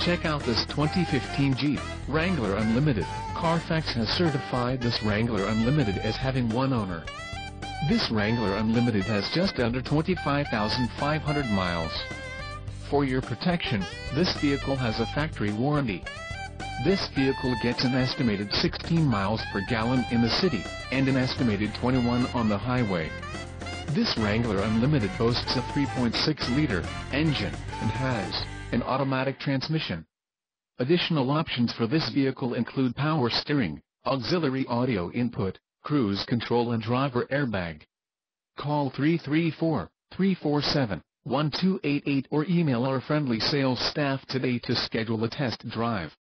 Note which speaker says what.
Speaker 1: Check out this 2015 Jeep Wrangler Unlimited. Carfax has certified this Wrangler Unlimited as having one owner. This Wrangler Unlimited has just under 25,500 miles. For your protection, this vehicle has a factory warranty. This vehicle gets an estimated 16 miles per gallon in the city, and an estimated 21 on the highway. This Wrangler Unlimited boasts a 3.6-liter engine, and has an automatic transmission. Additional options for this vehicle include power steering, auxiliary audio input, cruise control and driver airbag. Call 334-347-1288 or email our friendly sales staff today to schedule a test drive.